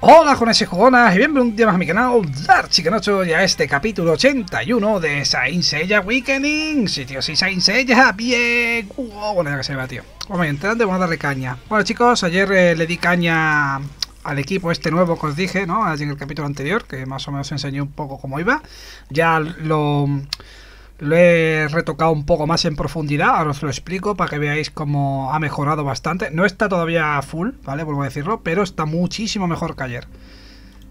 Hola jóvenes y jugonas y bienvenidos un día más a mi canal Dark Chicanocho y a este capítulo 81 de Saint Seiya Awakening Sí tío, sí, Saint Seiya, bien. Wow, Bueno que se va tío. Vamos y vamos a darle caña. Bueno chicos, ayer eh, le di caña al equipo este nuevo que os dije, ¿no? En el capítulo anterior, que más o menos enseñé un poco cómo iba. Ya lo... Lo he retocado un poco más en profundidad, ahora os lo explico para que veáis cómo ha mejorado bastante. No está todavía full, ¿vale? Vuelvo a decirlo, pero está muchísimo mejor que ayer.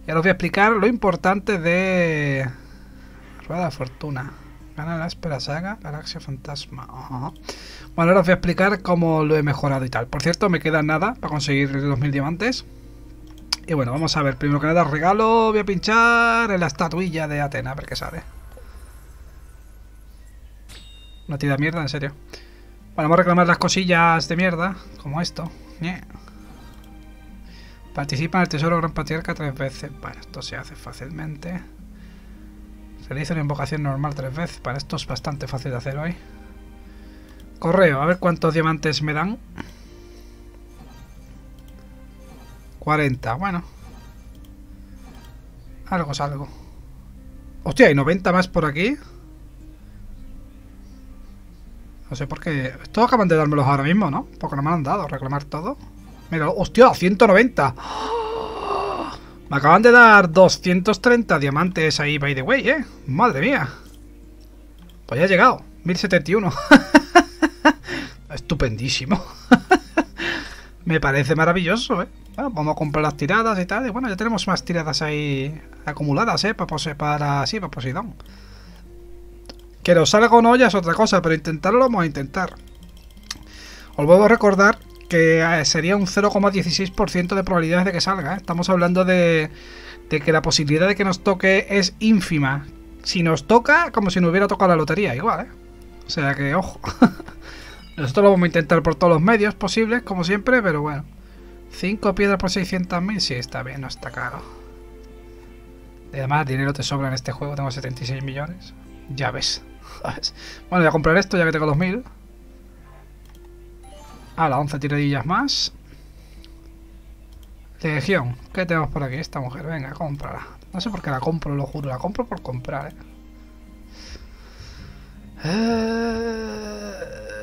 Y ahora os voy a explicar lo importante de... Rueda de Fortuna. Gana la espera saga, Galaxia Fantasma. Bueno, ahora os voy a explicar cómo lo he mejorado y tal. Por cierto, me queda nada para conseguir los mil diamantes. Y bueno, vamos a ver. Primero que nada, regalo. Voy a pinchar en la estatuilla de Atena, a ver qué sale. Una tira de mierda, en serio. Bueno, vamos a reclamar las cosillas de mierda, como esto. Participa en el Tesoro Gran Patriarca tres veces. Bueno, esto se hace fácilmente. Realiza una invocación normal tres veces. Para esto es bastante fácil de hacer hoy. Correo, a ver cuántos diamantes me dan. 40, bueno. Algo es algo. Hostia, hay 90 más por aquí. No sé por qué. Estos acaban de dármelos ahora mismo, ¿no? Porque no me han dado. Reclamar todo. Mira, hostia, 190. Me acaban de dar 230 diamantes ahí, by the way, ¿eh? Madre mía. Pues ya he llegado. 1071. Estupendísimo. me parece maravilloso, ¿eh? Bueno, vamos a comprar las tiradas y tal. Y bueno, ya tenemos más tiradas ahí acumuladas, ¿eh? Para, para, sí, para Poseidón. Que lo salga o no ya es otra cosa, pero intentarlo vamos a intentar. Os vuelvo a recordar que eh, sería un 0,16% de probabilidades de que salga. ¿eh? Estamos hablando de, que la posibilidad de que nos toque es ínfima. Si nos toca, como si no hubiera tocado la lotería, igual, ¿eh? O sea que, ojo. Nosotros lo vamos a intentar por todos los medios posibles, como siempre, pero bueno. 5 piedras por 600.000, sí, está bien, no está caro. Además, dinero te sobra en este juego, tengo 76 millones. Ya ves. Bueno, voy a comprar esto ya que tengo 2000. A la 11 tiradillas más. Legión. ¿Qué tenemos por aquí? Esta mujer. Venga, cómprala. No sé por qué la compro, lo juro. La compro por comprar, ¿eh?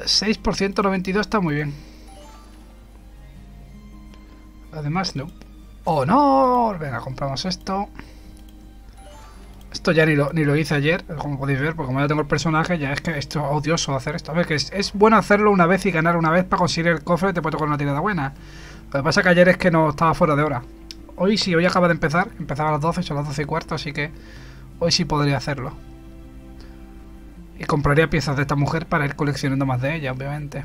6 por 192 está muy bien. Además, no. ¡Oh, no! Venga, compramos esto. Esto ya ni lo, ni lo hice ayer, como podéis ver, porque como ya tengo el personaje, ya es que esto es odioso hacer esto. A ver, que es, bueno hacerlo una vez y ganar una vez para conseguir el cofre y te puede tocar una tirada buena. Lo que pasa es que ayer es que no estaba fuera de hora. Hoy sí, hoy acaba de empezar, empezaba a las 12, son las 12 y cuarto, así que hoy sí podría hacerlo. Y compraría piezas de esta mujer para ir coleccionando más de ella, obviamente.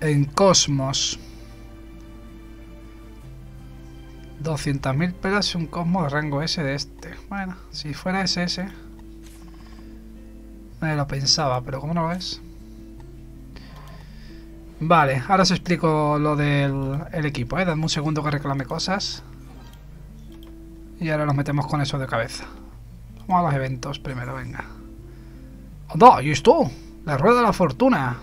En Cosmos. 200.000 pelas un Cosmo de rango S de este. Bueno, si fuera SS... Me lo pensaba, pero como no lo es? Vale, ahora os explico lo del equipo, ¿eh? Dadme un segundo que reclame cosas. Y ahora nos metemos con eso de cabeza. Vamos a los eventos primero, venga. ¡Anda! ¿Y esto? La rueda de la fortuna.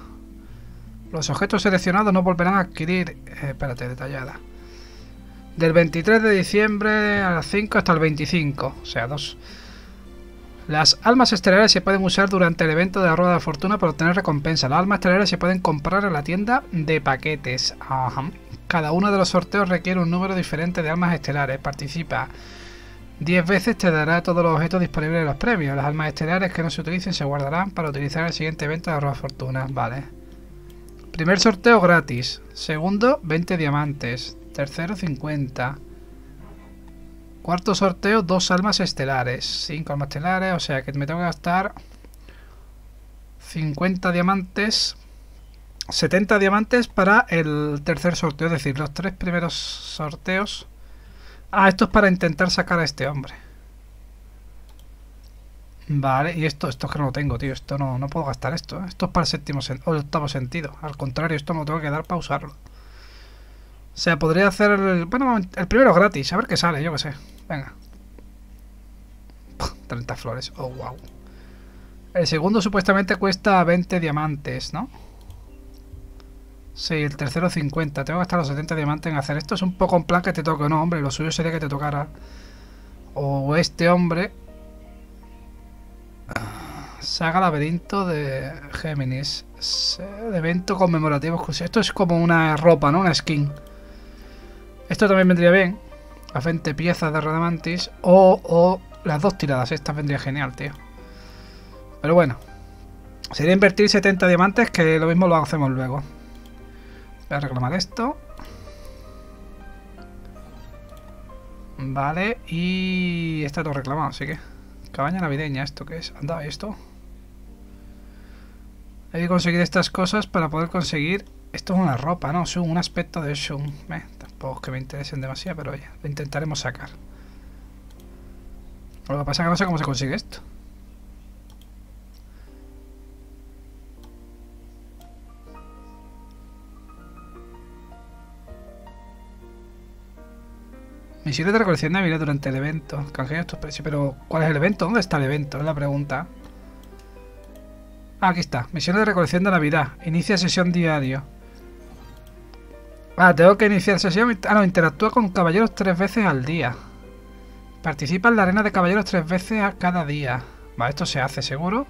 Los objetos seleccionados no volverán a adquirir... Eh, espérate, detallada. Del 23 de diciembre a las 5 hasta el 25. O sea, dos. Las almas estelares se pueden usar durante el evento de la Rueda de Fortuna para obtener recompensa. Las almas estelares se pueden comprar en la tienda de paquetes. Cada uno de los sorteos requiere un número diferente de almas estelares. Participa 10 veces te dará todos los objetos disponibles de los premios. Las almas estelares que no se utilicen se guardarán para utilizar en el siguiente evento de la Rueda de Fortuna. Vale. Primer sorteo gratis. Segundo, 20 diamantes. Tercero, 50. Cuarto sorteo, dos almas estelares. Cinco almas estelares, o sea que me tengo que gastar 50 diamantes. 70 diamantes para el tercer sorteo, es decir, los tres primeros sorteos. Ah, esto es para intentar sacar a este hombre. Vale, y esto, esto es que no lo tengo, tío. Esto no, no puedo gastar esto. ¿eh? Esto es para el séptimo o el octavo sentido. Al contrario, esto me lo tengo que dar para usarlo. O sea, podría hacer el... Bueno, el primero gratis, a ver qué sale, yo qué sé. Venga. 30 flores, oh wow. El segundo supuestamente cuesta 20 diamantes, ¿no? Sí, el tercero 50. Tengo que gastar los 70 diamantes en hacer esto. Es un poco en plan que te toque, no, hombre. Lo suyo sería que te tocara. O este hombre. Saga laberinto de Géminis. De evento conmemorativo. Esto es como una ropa, ¿no? Una skin. Esto también vendría bien. A 20 piezas de Radamantis. O, o las dos tiradas. Estas vendría genial, tío. Pero bueno. Sería invertir 70 diamantes que lo mismo lo hacemos luego. Voy a reclamar esto. Vale, y está todo reclamado, así que... Cabaña navideña, ¿esto qué es? Anda, ¿y esto? Hay que conseguir estas cosas para poder conseguir... Esto es una ropa, ¿no? Es un aspecto de Shun. Tampoco que me interesen demasiado, pero oye, lo intentaremos sacar. Lo que pasa es que no sé cómo se consigue esto. Misiones de recolección de navidad durante el evento. Pero, ¿cuál es el evento? ¿Dónde está el evento? Es la pregunta. Ah, aquí está. Misiones de recolección de Navidad. Inicia sesión diario. Ah, tengo que iniciar sesión. Ah, no, interactúa con caballeros tres veces al día. Participa en la arena de caballeros tres veces a cada día. Vale, esto se hace seguro.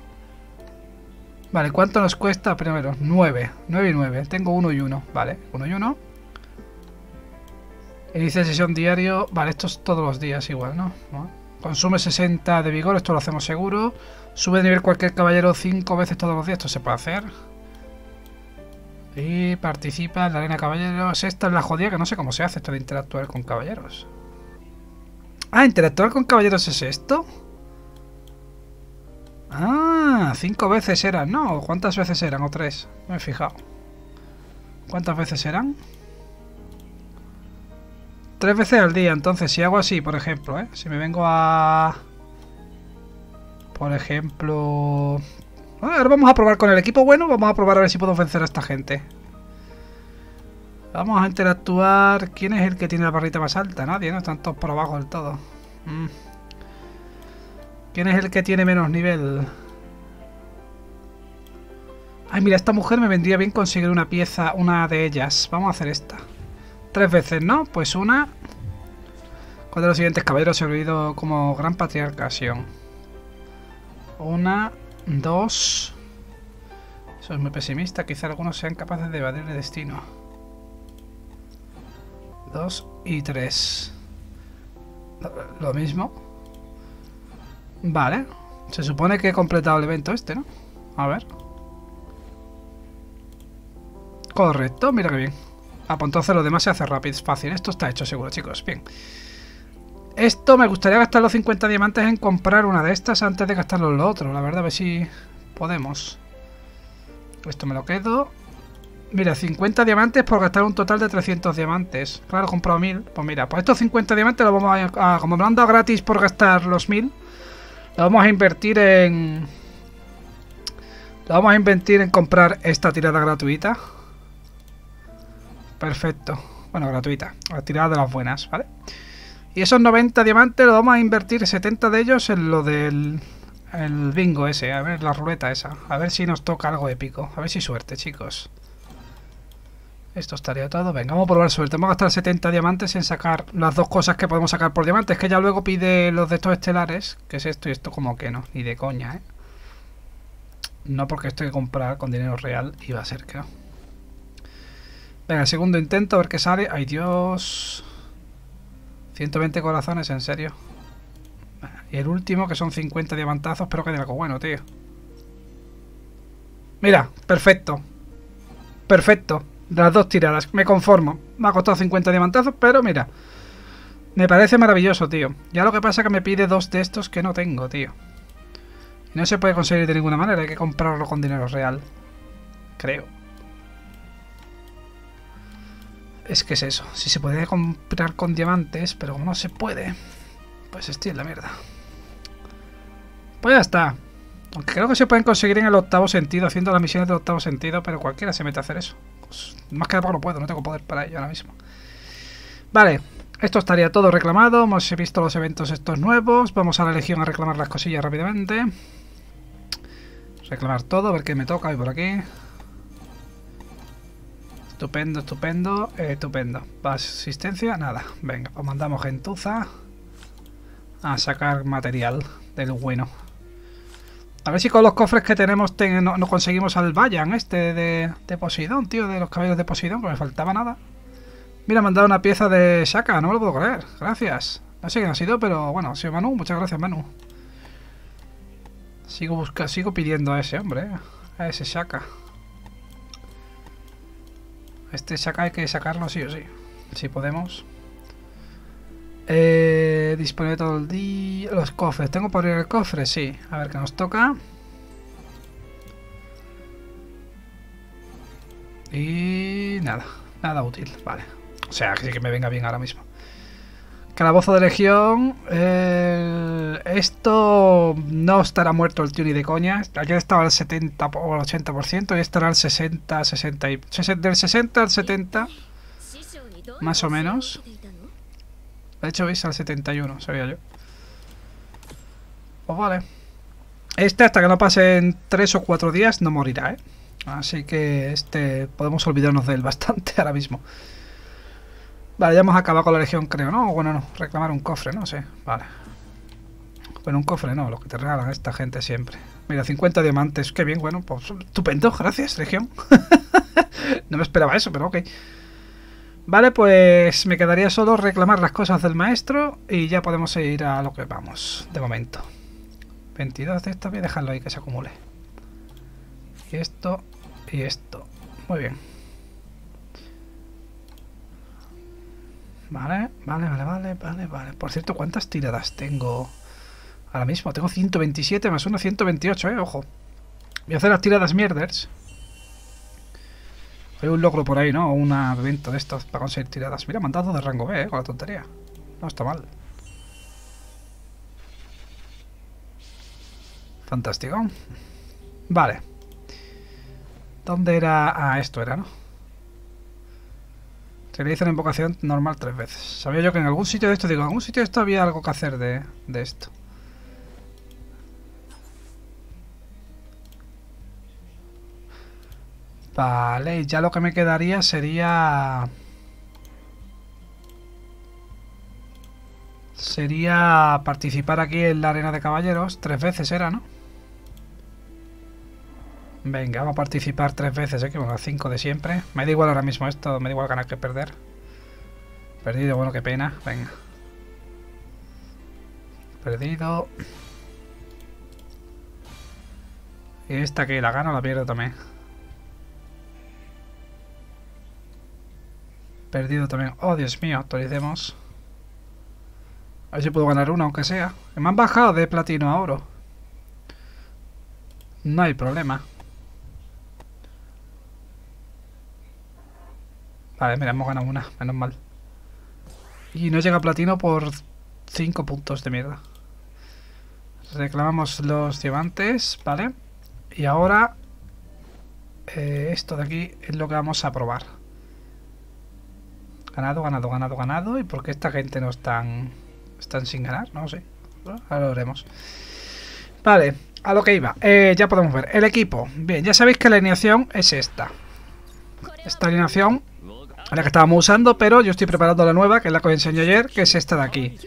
Vale, ¿cuánto nos cuesta primero? 9. 9 y 9. Tengo 1 y 1. Vale, 1 y 1. Inicia sesión diario. Vale, esto es todos los días igual, ¿no? Consume 60 de vigor, esto lo hacemos seguro. Sube de nivel cualquier caballero 5 veces todos los días, esto se puede hacer. Y participa en la arena caballeros. Esta es la jodida que no sé cómo se hace esto de interactuar con caballeros. Ah, interactuar con caballeros es esto. Ah, cinco veces eran, ¿no? ¿Cuántas veces eran? ¿O tres? Me he fijado. ¿Cuántas veces eran? Tres veces al día, entonces, si hago así, por ejemplo, ¿eh? Si me vengo a... Por ejemplo... Ahora vamos a probar con el equipo bueno, vamos a probar a ver si puedo vencer a esta gente. Vamos a interactuar... ¿Quién es el que tiene la barrita más alta? Nadie, ¿no? Están todos por abajo del todo. Mm. ¿Quién es el que tiene menos nivel? Ay, mira, esta mujer me vendría bien conseguir una pieza, una de ellas. Vamos a hacer esta. Tres veces, ¿no? Pues una. ¿Cuál de los siguientes caballeros ha olvidado como gran patriarcación? Una, dos. Eso es muy pesimista. Quizá algunos sean capaces de evadir el destino. Dos y tres. Lo mismo. Vale. Se supone que he completado el evento este, ¿no? A ver. Correcto, mira que bien. Ah, pues entonces lo demás se hace rápido, es fácil. Esto está hecho seguro, chicos. Bien. Esto me gustaría gastar los 50 diamantes en comprar una de estas antes de gastarlo en lo otro. La verdad, a ver si podemos. Esto me lo quedo. Mira, 50 diamantes por gastar un total de 300 diamantes. Claro, he comprado 1000. Pues mira, pues estos 50 diamantes los vamos a, Como me lo han dado gratis por gastar los 1000, lo vamos a invertir en... Lo vamos a invertir en comprar esta tirada gratuita. Perfecto. Bueno, gratuita. La tirada de las buenas, ¿vale? Y esos 90 diamantes lo vamos a invertir 70 de ellos en lo del el bingo ese. A ver, la ruleta esa. A ver si nos toca algo épico. A ver si suerte, chicos. Esto estaría todo. Venga, vamos a probar suerte. Vamos a gastar 70 diamantes en sacar las dos cosas que podemos sacar por diamantes. Que ya luego pide los de estos estelares. Que es esto y esto como que no. Ni de coña, ¿eh? No porque esto hay que comprar con dinero real. Y va a ser que. Venga, segundo intento, a ver qué sale. ¡Ay, Dios! 120 corazones, en serio. Y el último, que son 50 diamantazos, pero que de algo bueno, tío. Mira, perfecto. Perfecto. Las dos tiradas, me conformo. Me ha costado 50 diamantazos, pero mira. Me parece maravilloso, tío. Ya lo que pasa es que me pide dos de estos que no tengo, tío. No se puede conseguir de ninguna manera, hay que comprarlo con dinero real. Creo. Es que es eso. Si se puede comprar con diamantes, pero como no se puede, pues estoy en la mierda. Pues ya está. Aunque creo que se pueden conseguir en el octavo sentido, haciendo las misiones del octavo sentido, pero cualquiera se mete a hacer eso. Pues, más que nada no puedo, no tengo poder para ello ahora mismo. Vale, esto estaría todo reclamado. Hemos visto los eventos estos nuevos. Vamos a la legión a reclamar las cosillas rápidamente. Reclamar todo, a ver qué me toca hoy por aquí. Estupendo, estupendo, estupendo. Asistencia, nada. Venga, pues mandamos gentuza a sacar material del bueno. A ver si con los cofres que tenemos no, conseguimos al Vayan este de, de, Poseidón, tío, de los caballos de Poseidón, que me faltaba nada. Mira, me han dado una pieza de Shaka, no me lo puedo creer. Gracias. No sé quién ha sido, pero bueno, ha sido Manu. Muchas gracias, Manu. Sigo buscando, sigo pidiendo a ese hombre, eh, a ese Shaka. Este Shaka hay que sacarlo sí o sí. Si podemos. Eh, dispone todo el día. Los cofres. ¿Tengo por ir el cofre? Sí. A ver qué nos toca. Y nada. Nada útil. Vale. O sea, que sí que me venga bien ahora mismo. Calabozo de Legión. Eh, esto no estará muerto el tío ni de coña. Ayer estaba al 70 o al 80% y estará al 60, 60 y, del 60 al 70 más o menos. De hecho, veis al 71, sabía yo. Pues vale. Este, hasta que no pasen 3 o 4 días, no morirá, ¿eh? Así que este podemos olvidarnos de él bastante ahora mismo. Vale, ya hemos acabado con la legión, creo, ¿no? Bueno, no, reclamar un cofre, no sé. Vale. Bueno, un cofre no, lo que te regalan esta gente siempre. Mira, 50 diamantes, qué bien, bueno, pues estupendo, gracias, legión. no me esperaba eso, pero ok. Vale, pues me quedaría solo reclamar las cosas del maestro y ya podemos ir a lo que vamos, de momento. 22 de esto, voy a dejarlo ahí que se acumule. Y esto, y esto. Muy bien. Vale, vale, vale, vale, vale, vale. Por cierto, ¿cuántas tiradas tengo ahora mismo? Tengo 127 más 1, 128, eh, ojo. Voy a hacer las tiradas mierders. Hay un logro por ahí, ¿no? Un evento de estos para conseguir tiradas. Mira, mandado de rango B, ¿eh? Con la tontería. No está mal. Fantástico. Vale. ¿Dónde era? Ah, esto era, ¿no? Se hizo una invocación normal tres veces. Sabía yo que en algún sitio de esto, digo, en algún sitio de esto había algo que hacer de, de esto. Vale, y ya lo que me quedaría sería... Sería participar aquí en la arena de caballeros. Tres veces era, ¿no? Venga, vamos a participar tres veces, ¿eh? que a cinco de siempre. Me da igual ahora mismo esto, me da igual ganar que perder. Perdido, bueno, qué pena. Venga. Perdido. Y esta que la gano la pierdo también. Perdido también. Oh, Dios mío, actualicemos. A ver si puedo ganar una, aunque sea. Me han bajado de platino a oro. No hay problema. Vale, mira, hemos ganado una, menos mal. Y no llega platino por 5 puntos de mierda. Reclamamos los diamantes, ¿vale? Y ahora... Eh, esto de aquí es lo que vamos a probar. Ganado, ganado, ganado, ganado. ¿Y por qué esta gente no están, están sin ganar? No sé. ahora lo veremos. Vale, a lo que iba. Eh, ya podemos ver. El equipo. Bien, ya sabéis que la alineación es esta. Esta alineación la que estábamos usando, pero yo estoy preparando la nueva, que es la que os enseñé ayer, que es esta de aquí.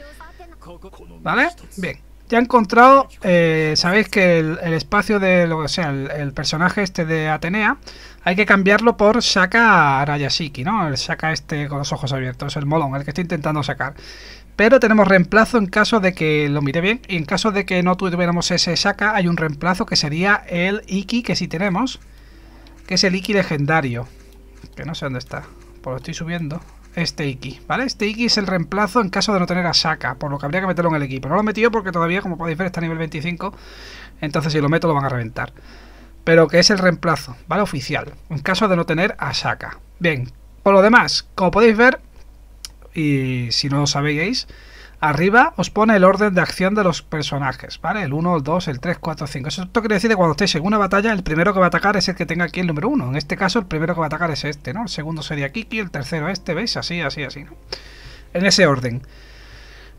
¿Vale? Bien. Ya he encontrado, eh, sabéis que el, espacio de lo que sea, el, personaje este de Atenea, hay que cambiarlo por Shaka Arayashiki, ¿no? El Shaka este con los ojos abiertos, el molón, el que estoy intentando sacar. Pero tenemos reemplazo en caso de que lo mire bien. Y en caso de que no tuviéramos ese Shaka, hay un reemplazo que sería el Iki, que sí tenemos. Que es el Iki legendario. Que no sé dónde está. Pues lo estoy subiendo este Iki, ¿vale? Este Iki es el reemplazo en caso de no tener a Saka, por lo que habría que meterlo en el equipo. No lo he metido porque todavía, como podéis ver, está a nivel 25, entonces si lo meto lo van a reventar. Pero que es el reemplazo, ¿vale? Oficial, en caso de no tener a Saka. Bien, por lo demás, como podéis ver, y si no lo sabéis, Arriba os pone el orden de acción de los personajes, ¿vale? El 1, el 2, el 3, 4, 5. Eso quiere decir que cuando estéis en una batalla, el primero que va a atacar es el que tenga aquí el número 1. En este caso, el primero que va a atacar es este, ¿no? El segundo sería Kiki, el tercero este, ¿veis? Así, así, así, ¿no? En ese orden.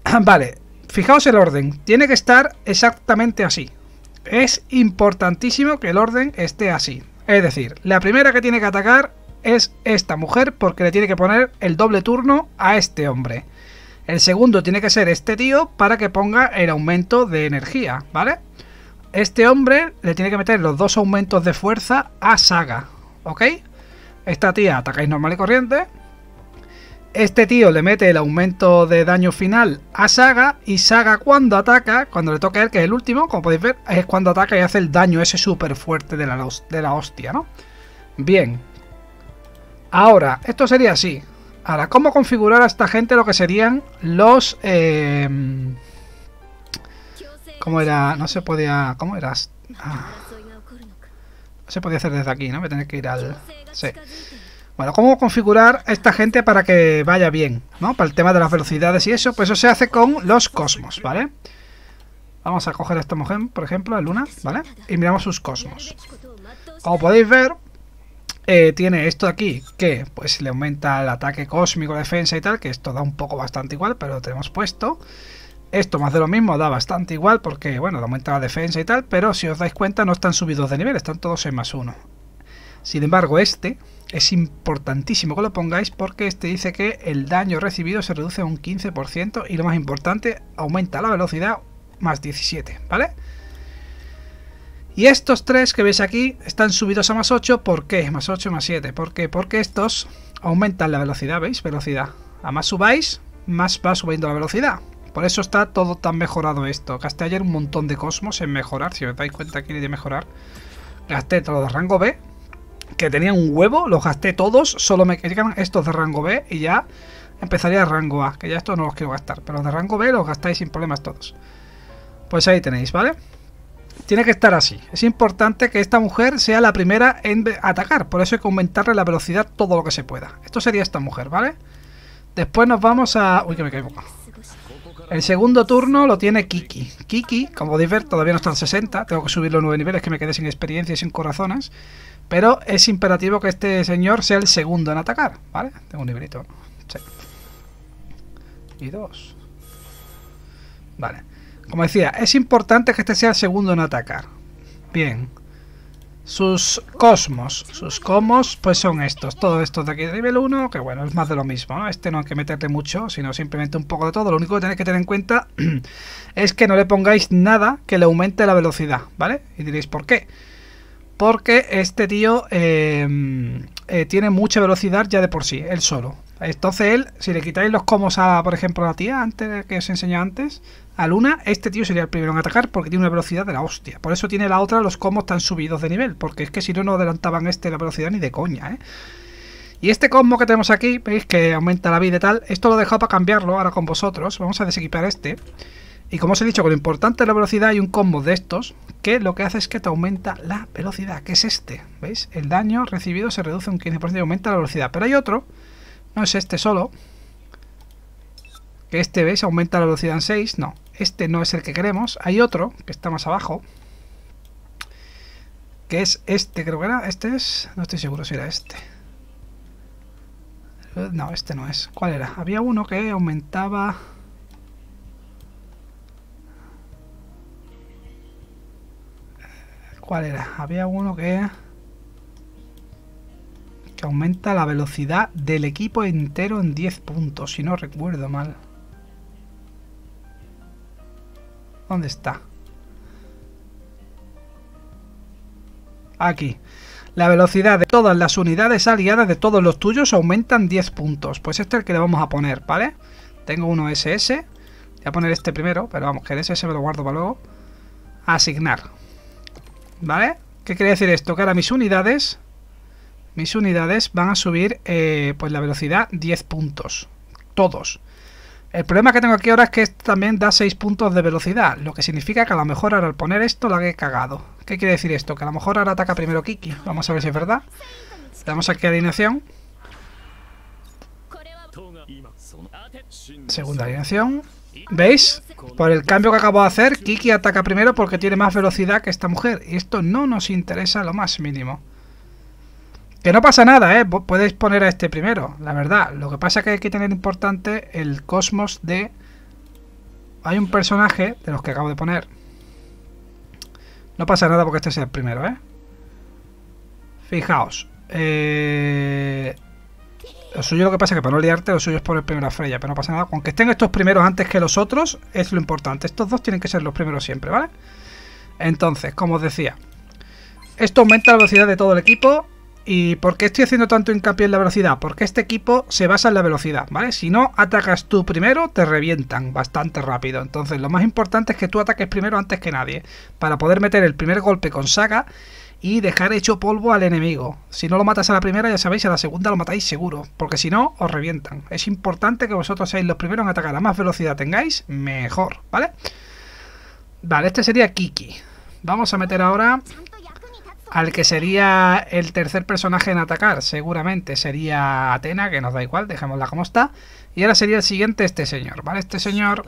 vale, fijaos el orden. Tiene que estar exactamente así. Es importantísimo que el orden esté así. Es decir, la primera que tiene que atacar es esta mujer porque le tiene que poner el doble turno a este hombre. El segundo tiene que ser este tío para que ponga el aumento de energía, ¿vale? Este hombre le tiene que meter los dos aumentos de fuerza a Saga, ¿ok? Esta tía atacáis normal y corriente. Este tío le mete el aumento de daño final a Saga y Saga cuando ataca, cuando le toca a él, que es el último, como podéis ver, es cuando ataca y hace el daño ese súper fuerte de la, de la hostia, ¿no? Bien. Ahora, esto sería así. Ahora, ¿cómo configurar a esta gente lo que serían los... Eh, ¿Cómo era? No se podía... ¿Cómo eras? Ah. No se podía hacer desde aquí, ¿no? Me tener que ir al... Sí. Bueno, ¿cómo configurar a esta gente para que vaya bien? ¿No? Para el tema de las velocidades y eso, pues eso se hace con los cosmos, ¿vale? Vamos a coger a esta mujer, por ejemplo, a Luna, ¿vale? Y miramos sus cosmos. Como podéis ver, eh, tiene esto aquí, que pues le aumenta el ataque cósmico, defensa y tal, que esto da un poco bastante igual, pero lo tenemos puesto. Esto más de lo mismo da bastante igual porque, bueno, le aumenta la defensa y tal, pero si os dais cuenta no están subidos de nivel, están todos en más uno. Sin embargo, este es importantísimo que lo pongáis porque este dice que el daño recibido se reduce a un 15% y lo más importante, aumenta la velocidad más 17, ¿vale? Y estos tres que veis aquí están subidos a más 8, ¿por qué? Más 8, más 7, ¿por qué? Porque estos aumentan la velocidad, ¿veis? Velocidad. A más subáis, más va subiendo la velocidad. Por eso está todo tan mejorado esto. Gasté ayer un montón de cosmos en mejorar, si os dais cuenta aquí de mejorar. Gasté todo de rango B, que tenía un huevo, los gasté todos, solo me quedan estos de rango B y ya empezaría rango A, que ya estos no los quiero gastar, pero los de rango B los gastáis sin problemas todos. Pues ahí tenéis, ¿vale? Tiene que estar así. Es importante que esta mujer sea la primera en atacar, por eso hay que aumentarle la velocidad todo lo que se pueda. Esto sería esta mujer, ¿vale? Después nos vamos a... Uy, que me caigo. El segundo turno lo tiene Kiki. Kiki, como podéis ver, todavía no está en 60. Tengo que subirlo 9 niveles que me quedé sin experiencia y sin corazones. Pero es imperativo que este señor sea el segundo en atacar, ¿vale? Tengo un librito. Sí. Y dos. Vale. Como decía, es importante que este sea el segundo en atacar. Bien. Sus cosmos. Sus cosmos, pues son estos. Todos estos de aquí de nivel 1, que bueno, es más de lo mismo, ¿no? Este no hay que meterle mucho, sino simplemente un poco de todo. Lo único que tenéis que tener en cuenta es que no le pongáis nada que le aumente la velocidad, ¿vale? Y diréis, ¿por qué? Porque este tío eh, eh, tiene mucha velocidad ya de por sí, él solo. Entonces él, si le quitáis los comos a, por ejemplo, a la tía, antes que os enseñé antes, a Luna, este tío sería el primero en atacar porque tiene una velocidad de la hostia. Por eso tiene la otra los comos tan subidos de nivel, porque es que si no, no adelantaban este la velocidad ni de coña, ¿eh? Y este combo que tenemos aquí, veis que aumenta la vida y tal, esto lo he dejado para cambiarlo ahora con vosotros. Vamos a desequipar este. Y como os he dicho, con lo importante es la velocidad, hay un combo de estos que lo que hace es que te aumenta la velocidad, que es este. ¿Veis? El daño recibido se reduce un 15% y aumenta la velocidad. Pero hay otro, no es este solo, que este, ¿veis? Aumenta la velocidad en 6. No, este no es el que queremos. Hay otro, que está más abajo, que es este, creo que era. Este es... No estoy seguro si era este. No, este no es. ¿Cuál era? Había uno que aumentaba... ¿Cuál era? Había uno que... Que aumenta la velocidad del equipo entero en 10 puntos, si no recuerdo mal. ¿Dónde está? Aquí. La velocidad de todas las unidades aliadas de todos los tuyos aumentan 10 puntos. Pues este es el que le vamos a poner, ¿vale? Tengo uno SS. Voy a poner este primero, pero vamos, que el SS me lo guardo para luego. Asignar. ¿Vale? ¿Qué quiere decir esto? Que ahora mis unidades, mis unidades van a subir eh, pues la velocidad 10 puntos. Todos. El problema que tengo aquí ahora es que esto también da 6 puntos de velocidad, lo que significa que a lo mejor ahora al poner esto la he cagado. ¿Qué quiere decir esto? Que a lo mejor ahora ataca primero Kiki. Vamos a ver si es verdad. Le damos aquí alineación. Segunda alineación. ¿Veis? Por el cambio que acabo de hacer, Kiki ataca primero porque tiene más velocidad que esta mujer. Y esto no nos interesa lo más mínimo. Que no pasa nada, ¿eh? Podéis poner a este primero, la verdad. Lo que pasa es que hay que tener importante el cosmos de... Hay un personaje de los que acabo de poner. No pasa nada porque este sea el primero, ¿eh? Fijaos. Eh, lo suyo lo que pasa es que para no liarte, lo suyo es poner primero a Freya, pero no pasa nada. Aunque estén estos primeros antes que los otros, es lo importante. Estos dos tienen que ser los primeros siempre, ¿vale? Entonces, como os decía, esto aumenta la velocidad de todo el equipo. ¿Y por qué estoy haciendo tanto hincapié en la velocidad? Porque este equipo se basa en la velocidad, ¿vale? Si no atacas tú primero, te revientan bastante rápido. Entonces, lo más importante es que tú ataques primero antes que nadie. Para poder meter el primer golpe con saga y dejar hecho polvo al enemigo. Si no lo matas a la primera, ya sabéis, a la segunda lo matáis seguro, porque si no, os revientan. Es importante que vosotros seáis los primeros en atacar. A más velocidad tengáis, mejor, ¿vale? Vale, este sería Kiki. Vamos a meter ahora al que sería el tercer personaje en atacar. Seguramente sería Atena, que nos da igual, dejémosla como está. Y ahora sería el siguiente este señor, ¿vale? Este señor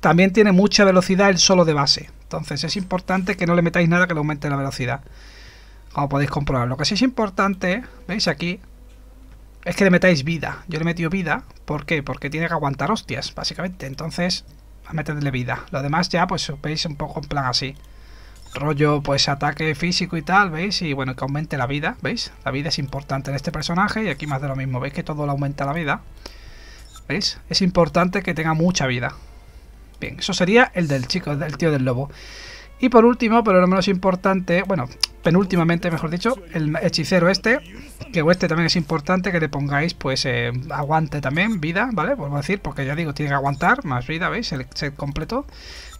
también tiene mucha velocidad el solo de base. Entonces es importante que no le metáis nada que le aumente la velocidad. Como podéis comprobar. Lo que sí es importante, veis aquí, es que le metáis vida. Yo le he metido vida. ¿Por qué? Porque tiene que aguantar hostias, básicamente. Entonces, a meterle vida. Lo demás ya, pues veis un poco en plan así. Rollo, pues ataque físico y tal, ¿veis? Y bueno, que aumente la vida, ¿veis? La vida es importante en este personaje y aquí más de lo mismo. ¿Veis que todo le aumenta la vida? ¿Veis? Es importante que tenga mucha vida. Bien, eso sería el del chico, el tío del lobo. Y por último, pero no menos importante, bueno, penúltimamente mejor dicho, el hechicero este, que este también es importante que le pongáis pues eh, aguante también, vida, ¿vale? Vuelvo a decir, porque ya digo, tiene que aguantar más vida, ¿veis? El set completo.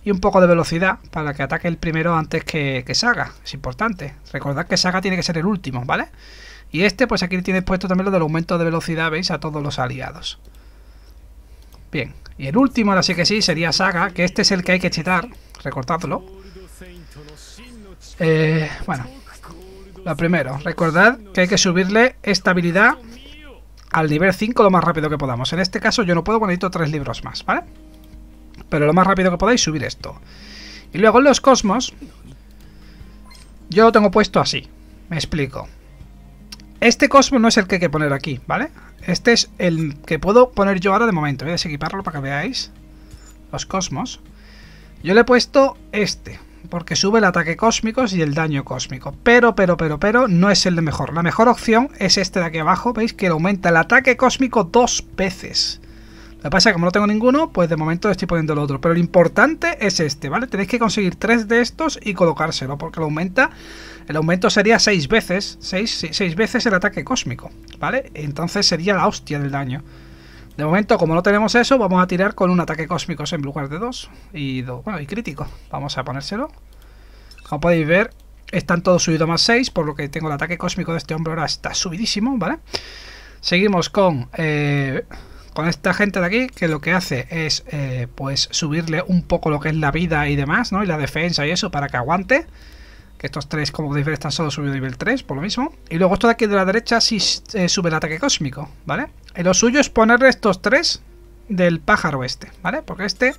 Y un poco de velocidad para que ataque el primero antes que, que Saga, es importante. Recordad que Saga tiene que ser el último, ¿vale? Y este, pues aquí tiene puesto también lo del aumento de velocidad, ¿veis? A todos los aliados. Bien, y el último, ahora sí que sí, sería Saga, que este es el que hay que chetar, recortadlo. Eh, bueno, lo primero, recordad que hay que subirle estabilidad al nivel 5 lo más rápido que podamos. En este caso yo no puedo, bueno, necesito tres libros más, ¿vale? Pero lo más rápido que podáis subir esto. Y luego en los cosmos, yo lo tengo puesto así. Me explico. Este cosmos no es el que hay que poner aquí, ¿vale? Este es el que puedo poner yo ahora de momento. Voy a desequiparlo para que veáis los cosmos. Yo le he puesto este, porque sube el ataque cósmico y el daño cósmico. Pero, pero, pero, pero, no es el de mejor. La mejor opción es este de aquí abajo. ¿Veis? Que aumenta el ataque cósmico dos veces. Lo que pasa es que como no tengo ninguno, pues de momento estoy poniendo el otro. Pero lo importante es este, ¿vale? Tenéis que conseguir tres de estos y colocárselo, porque lo aumenta el aumento sería 6 veces, 6 veces el ataque cósmico, ¿vale? Entonces sería la hostia del daño. De momento, como no tenemos eso, vamos a tirar con un ataque cósmico en lugar de 2 y, bueno, y crítico. Vamos a ponérselo. Como podéis ver, están todos subidos más 6, por lo que tengo el ataque cósmico de este hombre ahora está subidísimo, ¿vale? Seguimos con... Eh, con esta gente de aquí que lo que hace es eh, pues subirle un poco lo que es la vida y demás, ¿no? Y la defensa y eso para que aguante. Que estos tres, como podéis ver, están solo subidos nivel 3, por lo mismo. Y luego esto de aquí de la derecha sí eh, sube el ataque cósmico, ¿vale? Y lo suyo es ponerle estos tres del pájaro este, ¿vale? Porque este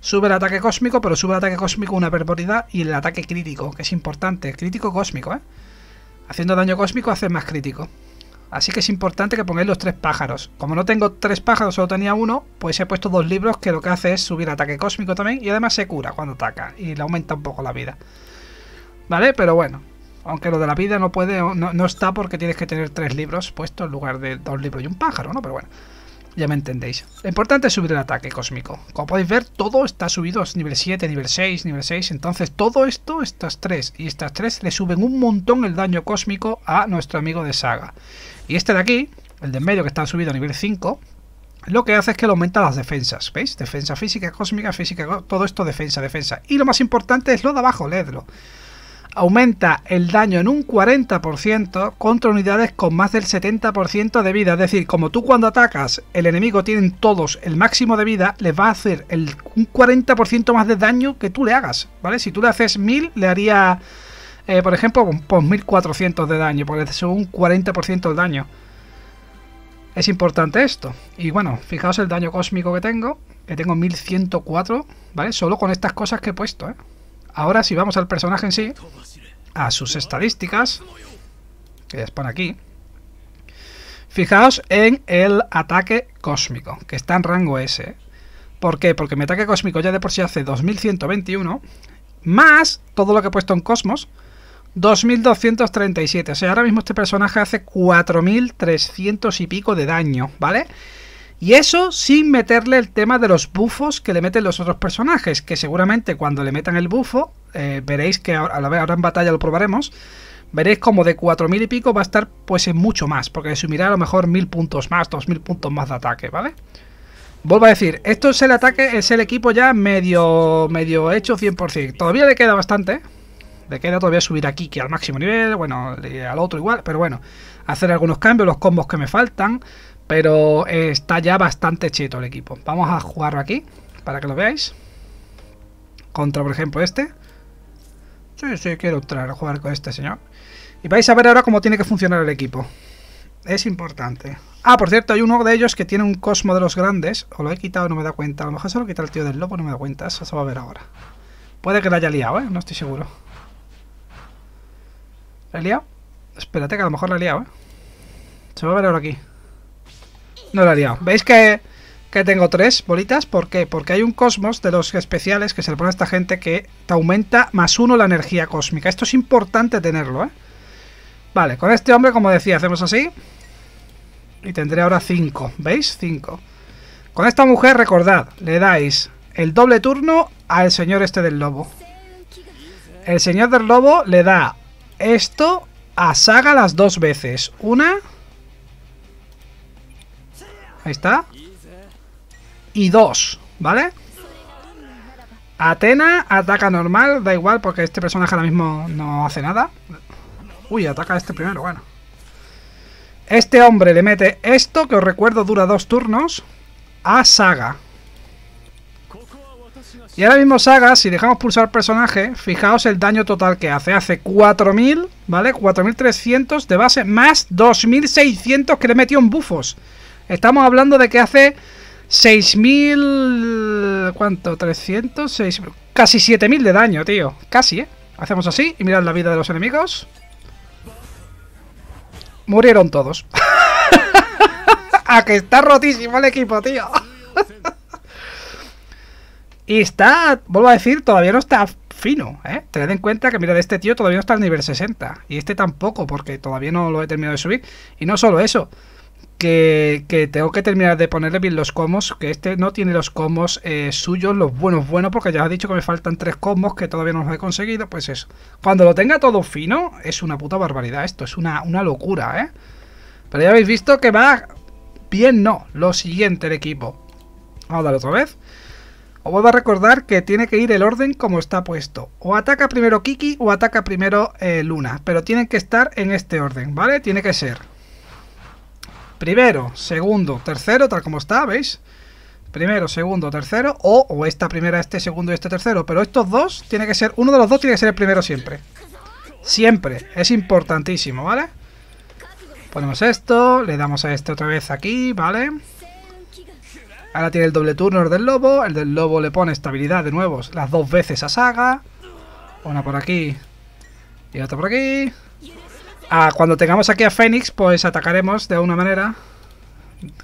sube el ataque cósmico, pero sube el ataque cósmico una pervoridad y el ataque crítico, que es importante. Crítico cósmico, ¿eh? Haciendo daño cósmico hace más crítico. Así que es importante que pongáis los tres pájaros. Como no tengo tres pájaros, solo tenía uno, pues he puesto dos libros que lo que hace es subir ataque cósmico también y además se cura cuando ataca y le aumenta un poco la vida. ¿Vale? Pero bueno, aunque lo de la vida no puede, no, está porque tienes que tener tres libros puestos en lugar de dos libros y un pájaro, ¿no? Pero bueno, ya me entendéis. Lo importante es subir el ataque cósmico. Como podéis ver, todo está subido a nivel 7, nivel 6, nivel 6. Entonces todo esto, estas tres y estas tres, le suben un montón el daño cósmico a nuestro amigo de saga. Y este de aquí, el de en medio que está subido a nivel 5, lo que hace es que le aumenta las defensas, ¿veis? Defensa física, cósmica, física, todo esto defensa, defensa. Y lo más importante es lo de abajo, leedlo aumenta el daño en un 40% contra unidades con más del 70% de vida. Es decir, como tú cuando atacas, el enemigo tienen todos el máximo de vida, les va a hacer el, un 40% más de daño que tú le hagas, ¿vale? Si tú le haces 1000, le haría, eh, por ejemplo, pues 1400 de daño, porque es un 40% del daño. Es importante esto. Y bueno, fijaos el daño cósmico que tengo, que tengo 1104, ¿vale? Solo con estas cosas que he puesto, ¿eh? Ahora si vamos al personaje en sí, a sus estadísticas, que ya pone aquí, fijaos en el ataque cósmico, que está en rango S. ¿Por qué? Porque mi ataque cósmico ya de por sí hace 2121, más todo lo que he puesto en cosmos, 2237. O sea, ahora mismo este personaje hace 4300 y pico de daño, ¿vale? Y eso sin meterle el tema de los bufos que le meten los otros personajes, que seguramente cuando le metan el bufo, eh, veréis que ahora, ahora en batalla lo probaremos, veréis como de 4000 y pico va a estar pues en mucho más, porque sumirá a lo mejor 1000 puntos más, 2000 puntos más de ataque, ¿vale? Vuelvo a decir, esto es el ataque, es el equipo ya medio, medio hecho 100%. Todavía le queda bastante, le queda todavía subir a Kiki al máximo nivel, bueno, al otro igual, pero bueno, hacer algunos cambios, los combos que me faltan, pero está ya bastante cheto el equipo. Vamos a jugarlo aquí, para que lo veáis. Contra, por ejemplo, este. Sí, sí, quiero entrar a jugar con este señor. Y vais a ver ahora cómo tiene que funcionar el equipo. Es importante. Ah, por cierto, hay uno de ellos que tiene un cosmo de los grandes. O lo he quitado, no me da cuenta. A lo mejor se lo quita el tío del lobo, no me da cuenta. Eso se va a ver ahora. Puede que lo haya liado, ¿eh? No estoy seguro. ¿La he liado? Espérate, que a lo mejor la he liado, ¿eh? Se va a ver ahora aquí. No la he liado. ¿Veis que, que tengo tres bolitas? ¿Por qué? Porque hay un cosmos de los especiales que se le pone a esta gente que te aumenta más uno la energía cósmica. Esto es importante tenerlo, ¿eh? Vale, con este hombre, como decía, hacemos así. Y tendré ahora cinco. ¿Veis? Cinco. Con esta mujer, recordad, le dais el doble turno al señor este del lobo. El señor del lobo le da esto a Saga las dos veces. Una Ahí está. Y dos, ¿vale? Atena ataca normal, da igual porque este personaje ahora mismo no hace nada. Uy, ataca este primero, bueno. Este hombre le mete esto, que os recuerdo dura dos turnos, a Saga. Y ahora mismo Saga, si dejamos pulsar personaje, fijaos el daño total que hace. Hace 4000, ¿vale? 4300 de base, más 2600 que le metió en bufos. Estamos hablando de que hace 6.000... ¿Cuánto? 300, 6, casi 7.000 de daño, tío. Casi, ¿eh? Hacemos así y mirad la vida de los enemigos. Murieron todos. a que está rotísimo el equipo, tío. Y está, vuelvo a decir, todavía no está fino, ¿eh? Tened en cuenta que, mirad, este tío todavía no está al nivel 60. Y este tampoco, porque todavía no lo he terminado de subir. Y no solo eso, que, tengo que terminar de ponerle bien los comos, que este no tiene los comos eh, suyos, los buenos, buenos, porque ya he dicho que me faltan tres comos que todavía no los he conseguido, pues eso. Cuando lo tenga todo fino, es una puta barbaridad esto, es una, una locura, ¿eh? Pero ya habéis visto que va bien, no, lo siguiente el equipo. Vamos a darle otra vez. Os vuelvo a recordar que tiene que ir el orden como está puesto. O ataca primero Kiki o ataca primero eh, Luna. Pero tienen que estar en este orden, ¿vale? Tiene que ser primero, segundo, tercero, tal como está, ¿veis? Primero, segundo, tercero, o, o esta primera, este segundo y este tercero. Pero estos dos, tiene que ser, uno de los dos tiene que ser el primero siempre. Siempre, es importantísimo, ¿vale? Ponemos esto, le damos a este otra vez aquí, ¿vale? Ahora tiene el doble turno el del lobo, el del lobo le pone estabilidad de nuevo las dos veces a Saga. Una por aquí y otra por aquí. Ah, cuando tengamos aquí a Fénix, pues atacaremos de una manera.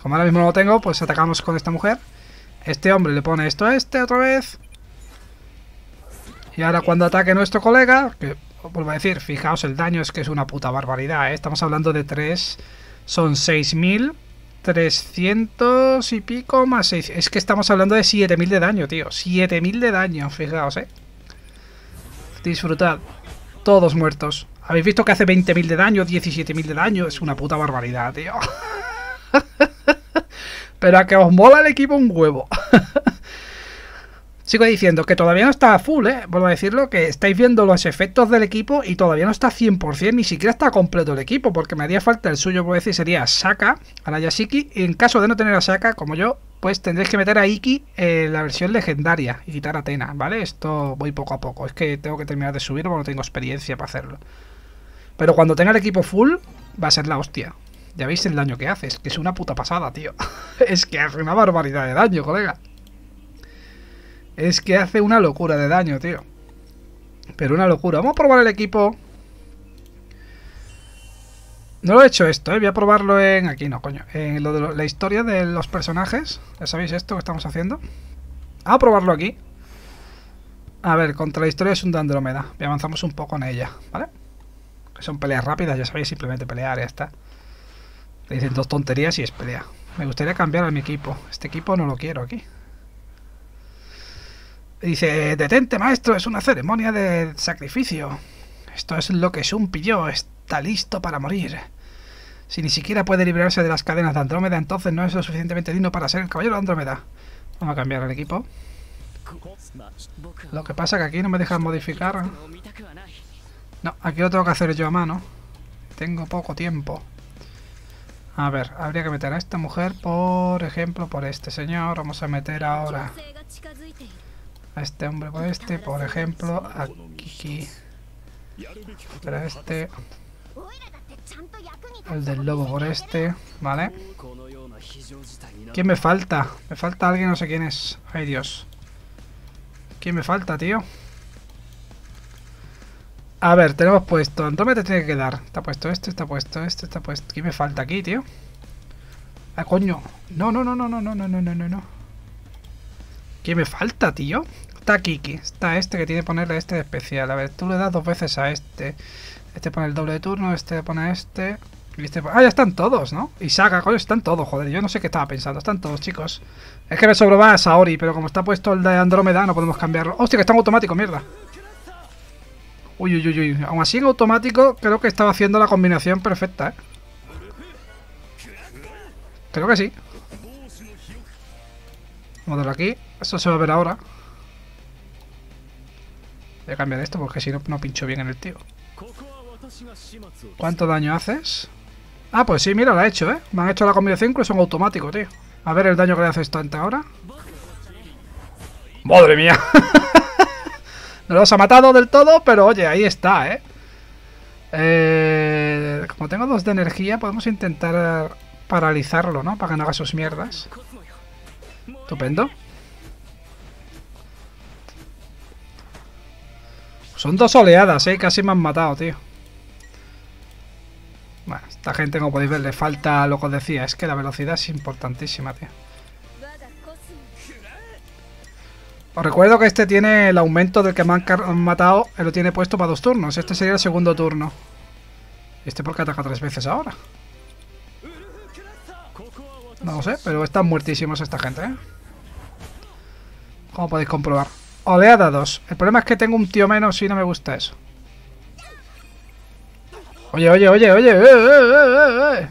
Como ahora mismo no lo tengo, pues atacamos con esta mujer. Este hombre le pone esto a este otra vez. Y ahora cuando ataque nuestro colega, que vuelvo a decir, fijaos el daño, es que es una puta barbaridad, ¿eh? Estamos hablando de 3, son 6.300 y pico más 6. Es que estamos hablando de 7.000 de daño, tío. 7.000 de daño, fijaos, ¿eh? Disfrutad. Todos muertos. ¿Habéis visto que hace 20.000 de daño, 17.000 de daño? Es una puta barbaridad, tío. Pero a que os mola el equipo un huevo. Sigo diciendo que todavía no está full, ¿eh? Vuelvo a decirlo, que estáis viendo los efectos del equipo y todavía no está 100%, ni siquiera está completo el equipo, porque me haría falta el suyo, por decir, sería Saka, a la Yashiki, y en caso de no tener a Saka, como yo, pues tendréis que meter a Iki en la versión legendaria y quitar a Atena, ¿vale? Esto voy poco a poco, es que tengo que terminar de subir porque no tengo experiencia para hacerlo. Pero cuando tenga el equipo full, va a ser la hostia. Ya veis el daño que hace, es que es una puta pasada, tío. es que hace una barbaridad de daño, colega. Es que hace una locura de daño, tío. Pero una locura. Vamos a probar el equipo. No lo he hecho esto, ¿eh? Voy a probarlo en... Aquí no, coño. En lo de la historia de los personajes. ¿Ya sabéis esto que estamos haciendo? Vamos a probarlo aquí. A ver, contra la historia es un Andrómeda. Y avanzamos un poco en ella, ¿vale? Son peleas rápidas, ya sabéis, simplemente pelear, ya está. Dicen dos tonterías y es pelea. Me gustaría cambiar a mi equipo. Este equipo no lo quiero aquí. Dice, detente maestro, es una ceremonia de sacrificio. Esto es lo que un pilló, está listo para morir. Si ni siquiera puede librarse de las cadenas de Andrómeda, entonces no es lo suficientemente digno para ser el caballero de Andrómeda. Vamos a cambiar el equipo. Lo que pasa que aquí no me dejan modificar. No, aquí lo tengo que hacer yo a mano. Tengo poco tiempo. A ver, habría que meter a esta mujer, por ejemplo, por este señor. Vamos a meter ahora a este hombre por este, por ejemplo, aquí. Para este. El del lobo por este, ¿vale? ¿Quién me falta? Me falta alguien, no sé quién es. Ay, Dios. ¿Quién me falta, tío? A ver, tenemos puesto. Andrómeda te tiene que quedar. Está puesto este, está puesto este, está puesto. ¿Quién me falta aquí, tío? Ah, coño. No, no, no, no, no, no, no, no, no, no. ¿Quién me falta, tío? Está Kiki. Está este que tiene que ponerle este de especial. A ver, tú le das dos veces a este. Este pone el doble de turno, este pone este. Y este Ah, ya están todos, ¿no? Y Saga, coño, están todos, joder. Yo no sé qué estaba pensando. Están todos, chicos. Es que me sobraba a Saori, pero como está puesto el de Andrómeda, no podemos cambiarlo. ¡Hostia, que está en automático, mierda! Uy, uy, uy, uy. Aún así en automático creo que estaba haciendo la combinación perfecta, ¿eh? Creo que sí. Vamos a aquí. Eso se va a ver ahora. Voy a cambiar esto porque si no, no pincho bien en el tío. ¿Cuánto daño haces? Ah, pues sí, mira, lo ha hecho, ¿eh? Me han hecho la combinación incluso en automático, tío. A ver el daño que le hace esto ahora. ¡Madre mía! no los ha matado del todo, pero oye, ahí está, ¿eh? ¿eh? Como tengo dos de energía, podemos intentar paralizarlo, ¿no? Para que no haga sus mierdas. Estupendo. Son dos oleadas, ¿eh? Casi me han matado, tío. Bueno, esta gente, como podéis ver, le falta lo que os decía. Es que la velocidad es importantísima, tío. Os recuerdo que este tiene el aumento del que me han matado, lo tiene puesto para dos turnos. Este sería el segundo turno. Este porque ataca tres veces ahora. No lo sé, pero están muertísimos esta gente, ¿eh? Como podéis comprobar. Oleada 2. El problema es que tengo un tío menos y no me gusta eso. Oye, oye, oye, oye. Eh, eh, eh,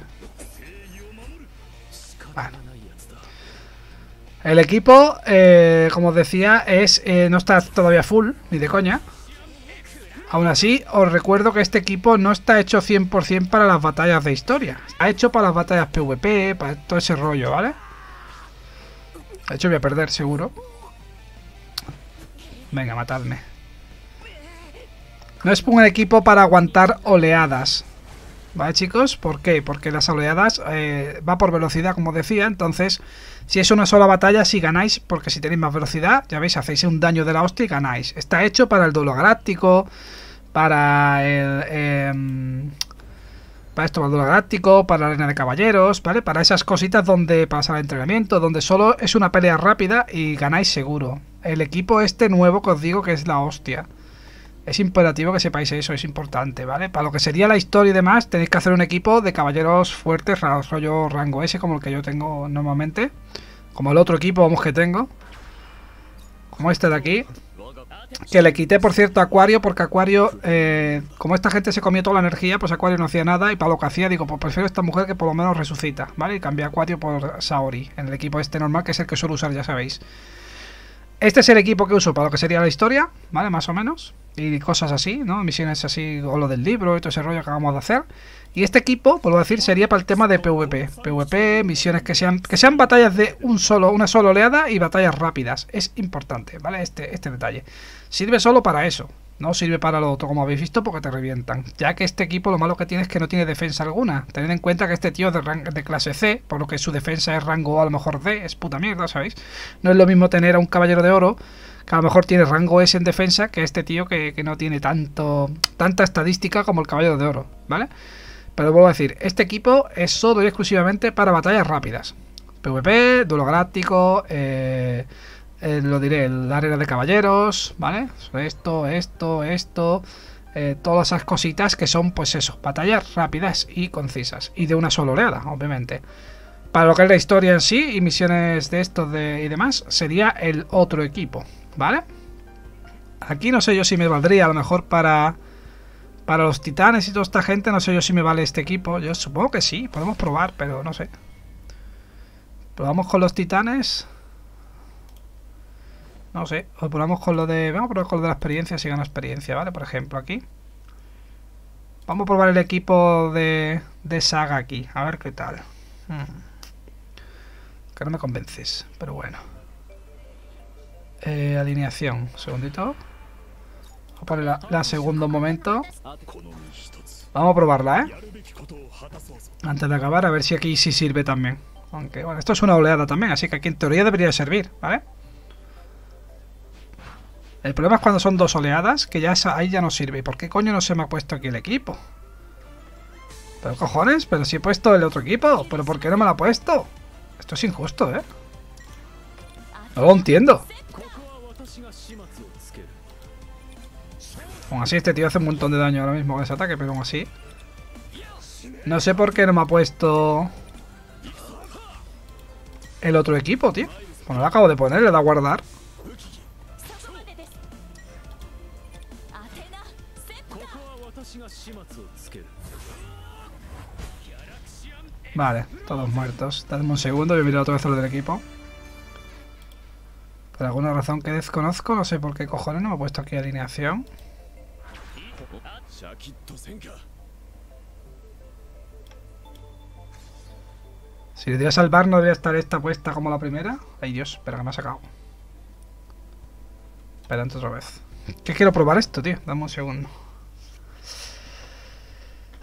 El equipo, como os decía, es no está todavía full, ni de coña. Aún así, os recuerdo que este equipo no está hecho 100% para las batallas de historia. Está hecho para las batallas PvP, para todo ese rollo, ¿vale? De hecho voy a perder, seguro. Venga, matadme. No es un equipo para aguantar oleadas. ¿Vale, chicos? ¿Por qué? Porque las oleadas eh, va por velocidad, como decía. Entonces, si es una sola batalla, si ganáis, porque si tenéis más velocidad, ya veis, hacéis un daño de la hostia y ganáis. Está hecho para el duelo galáctico, para el... Em, para esto, para el duelo galáctico, para la arena de caballeros, ¿vale? Para esas cositas donde pasa el entrenamiento, donde solo es una pelea rápida y ganáis seguro. El equipo este nuevo que os digo que es la hostia. Es imperativo que sepáis eso, es importante, ¿vale? Para lo que sería la historia y demás, tenéis que hacer un equipo de caballeros fuertes, rollo rango S, como el que yo tengo normalmente. Como el otro equipo, vamos, que tengo. Como este de aquí. Que le quité, por cierto, a Acuario, porque Acuario, eh, como esta gente se comió toda la energía, pues Acuario no hacía nada. Y para lo que hacía, digo, pues prefiero esta mujer que por lo menos resucita, ¿vale? Y cambié a Acuario por Saori, en el equipo este normal, que es el que suelo usar, ya sabéis. Este es el equipo que uso para lo que sería la historia, ¿vale? Más o menos. Y cosas así, ¿no? Misiones así, o lo del libro y todo ese rollo que acabamos de hacer. Y este equipo, vuelvo a decir, sería para el tema de PvP. PvP, misiones que sean que sean batallas de un solo, una sola oleada y batallas rápidas. Es importante, ¿vale? Este, este detalle. Sirve solo para eso. No sirve para lo otro, como habéis visto, porque te revientan. Ya que este equipo lo malo que tiene es que no tiene defensa alguna. Tened en cuenta que este tío es de, de clase C, por lo que su defensa es rango a lo mejor D, es puta mierda, ¿sabéis? No es lo mismo tener a un caballero de oro que a lo mejor tiene rango S en defensa que este tío que, que no tiene tanto tanta estadística como el caballero de oro, ¿vale? Pero vuelvo a decir, este equipo es solo y exclusivamente para batallas rápidas. PvP, duelo galáctico, eh eh, lo diré, el área de caballeros, ¿vale? Esto, esto, esto, eh, todas esas cositas que son, pues eso, batallas rápidas y concisas. Y de una sola oleada, obviamente. Para lo que es la historia en sí y misiones de estos y demás, sería el otro equipo, ¿vale? Aquí no sé yo si me valdría a lo mejor para... Para los titanes y toda esta gente, no sé yo si me vale este equipo. Yo supongo que sí, podemos probar, pero no sé. Probamos con los titanes. No sé, o probamos con lo de... Vamos a probar con lo de la experiencia, si gana experiencia, ¿vale? Por ejemplo, aquí. Vamos a probar el equipo de, de Saga aquí, a ver qué tal. Hmm. Que no me convences, pero bueno. Eh, alineación, un segundito. Vamos a poner la, la segundo momento. Vamos a probarla, ¿eh? Antes de acabar, a ver si aquí sí sirve también. Aunque, bueno, esto es una oleada también, así que aquí en teoría debería servir, ¿vale? El problema es cuando son dos oleadas, que ya esa, ahí ya no sirve. ¿Y por qué coño no se me ha puesto aquí el equipo? ¿Pero cojones? ¿Pero si he puesto el otro equipo? ¿Pero por qué no me lo ha puesto? Esto es injusto, ¿eh? No lo entiendo. Aún así, este tío hace un montón de daño ahora mismo con ese ataque, pero aún así... No sé por qué no me ha puesto... El otro equipo, tío. Bueno, lo acabo de poner, le da a guardar. Vale, todos muertos. Dadme un segundo, voy a mirar otra vez lo del equipo. Por alguna razón que desconozco, no sé por qué cojones no me he puesto aquí alineación. Si le doy a salvar, no debería estar esta puesta como la primera. Ay Dios, espera que me ha sacado. Espera, otra vez. ¿Qué quiero probar esto, tío? Dame un segundo.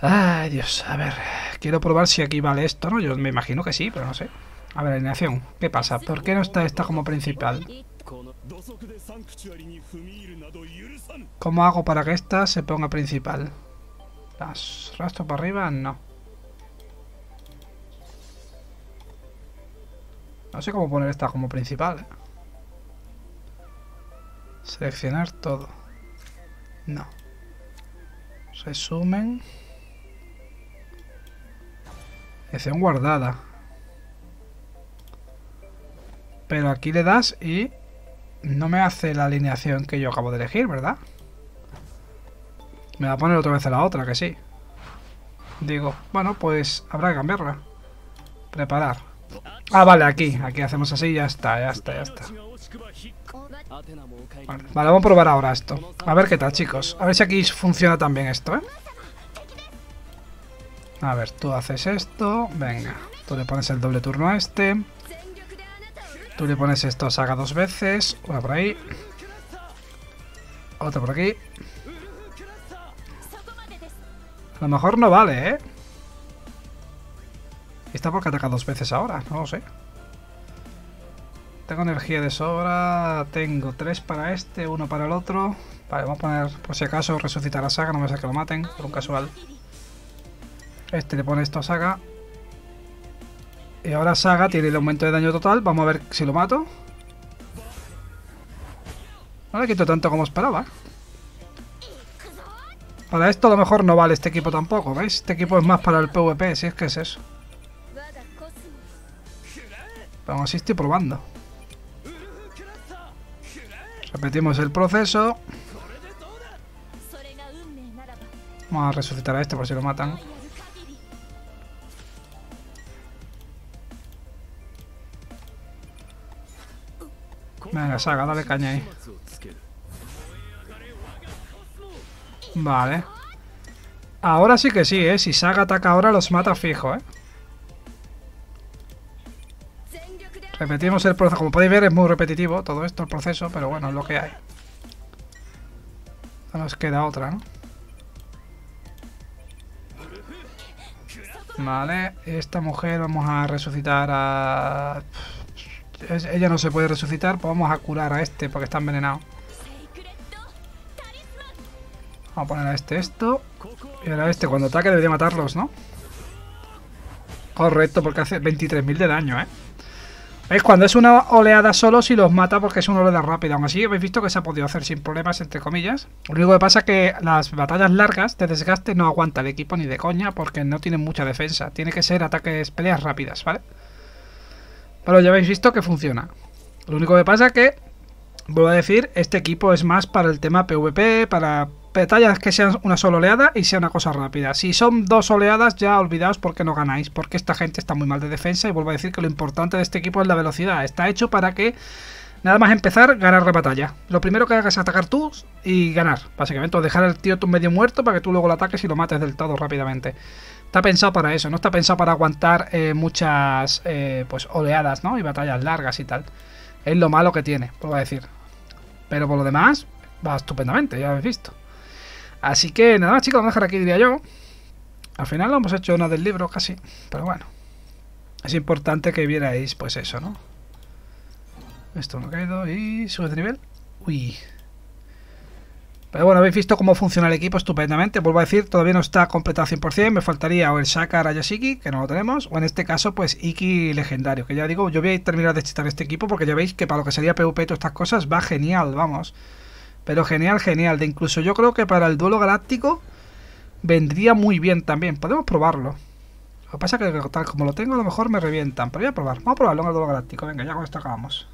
Ay, Dios, a ver. Quiero probar si aquí vale esto, ¿no? Yo me imagino que sí, pero no sé. A ver, alineación. ¿Qué pasa? ¿Por qué no está esta como principal? ¿Cómo hago para que esta se ponga principal? ¿Las rastro para arriba? No. No sé cómo poner esta como principal. ¿eh? Seleccionar todo. No. Resumen. Edición guardada. Pero aquí le das y no me hace la alineación que yo acabo de elegir, ¿verdad? Me va a poner otra vez a la otra, que sí. Digo, bueno, pues habrá que cambiarla. Preparar. Ah, vale, aquí. Aquí hacemos así ya está, ya está, ya está. Vale, vamos a probar ahora esto. A ver qué tal, chicos. A ver si aquí funciona también esto, ¿eh? A ver, tú haces esto. Venga, tú le pones el doble turno a este. Tú le pones esto a saga dos veces. Una por ahí. Otra por aquí. A lo mejor no vale, ¿eh? Está porque ataca dos veces ahora, no lo sé. Tengo energía de sobra. Tengo tres para este, uno para el otro. Vale, vamos a poner, por si acaso, resucitar a Saga. No me sé que lo maten, por un casual. Este le pone esto a Saga. Y ahora Saga tiene el aumento de daño total. Vamos a ver si lo mato. No le quito tanto como esperaba. Para esto a lo mejor no vale este equipo tampoco, ¿veis? Este equipo es más para el PvP, si es que es eso. Vamos, así estoy probando. Repetimos el proceso. Vamos a resucitar a este por si lo matan. Venga, saga, dale caña ahí. Vale. Ahora sí que sí, ¿eh? Si Saga ataca ahora, los mata fijo, ¿eh? Repetimos el proceso. Como podéis ver, es muy repetitivo todo esto, el proceso, pero bueno, es lo que hay. No nos queda otra, ¿no? Vale, esta mujer vamos a resucitar a ella no se puede resucitar, pues vamos a curar a este porque está envenenado. Vamos a poner a este esto. Y ahora este cuando ataque debería matarlos, ¿no? Correcto, porque hace 23.000 de daño, ¿eh? ¿Veis? Cuando es una oleada solo, si los mata porque es una oleada rápida. Aún así, habéis visto que se ha podido hacer sin problemas, entre comillas. Lo único que pasa es que las batallas largas de desgaste no aguanta el equipo ni de coña porque no tienen mucha defensa. Tiene que ser ataques, peleas rápidas, ¿vale? Pero ya habéis visto que funciona. Lo único que pasa que, vuelvo a decir, este equipo es más para el tema PvP, para batallas que sean una sola oleada y sea una cosa rápida. Si son dos oleadas, ya olvidaos porque no ganáis, porque esta gente está muy mal de defensa y vuelvo a decir que lo importante de este equipo es la velocidad. Está hecho para que, nada más empezar, ganar la batalla. Lo primero que hagas es atacar tú y ganar, básicamente, o dejar al tío tú medio muerto para que tú luego lo ataques y lo mates del todo rápidamente. Está pensado para eso, no está pensado para aguantar eh, muchas eh, pues oleadas, ¿no? Y batallas largas y tal. Es lo malo que tiene, a decir. Pero por lo demás, va estupendamente, ya habéis visto. Así que nada más chicos, vamos a dejar aquí diría yo. Al final lo hemos hecho una del libro casi, pero bueno. Es importante que vierais pues eso, ¿no? Esto no ha caído y sube de nivel. Uy. Pero bueno, habéis visto cómo funciona el equipo estupendamente. Vuelvo a decir, todavía no está completado 100%. Me faltaría o el Shaka Rayashiki, que no lo tenemos, o en este caso, pues Iki legendario. Que ya digo, yo voy a terminar de chitar este equipo porque ya veis que para lo que sería PvP y todas estas cosas va genial, vamos. Pero genial, genial. De incluso yo creo que para el duelo galáctico vendría muy bien también. Podemos probarlo. Lo que pasa es que tal como lo tengo, a lo mejor me revientan. Pero voy a probar. Vamos a probarlo en el duelo galáctico. Venga, ya con esto acabamos.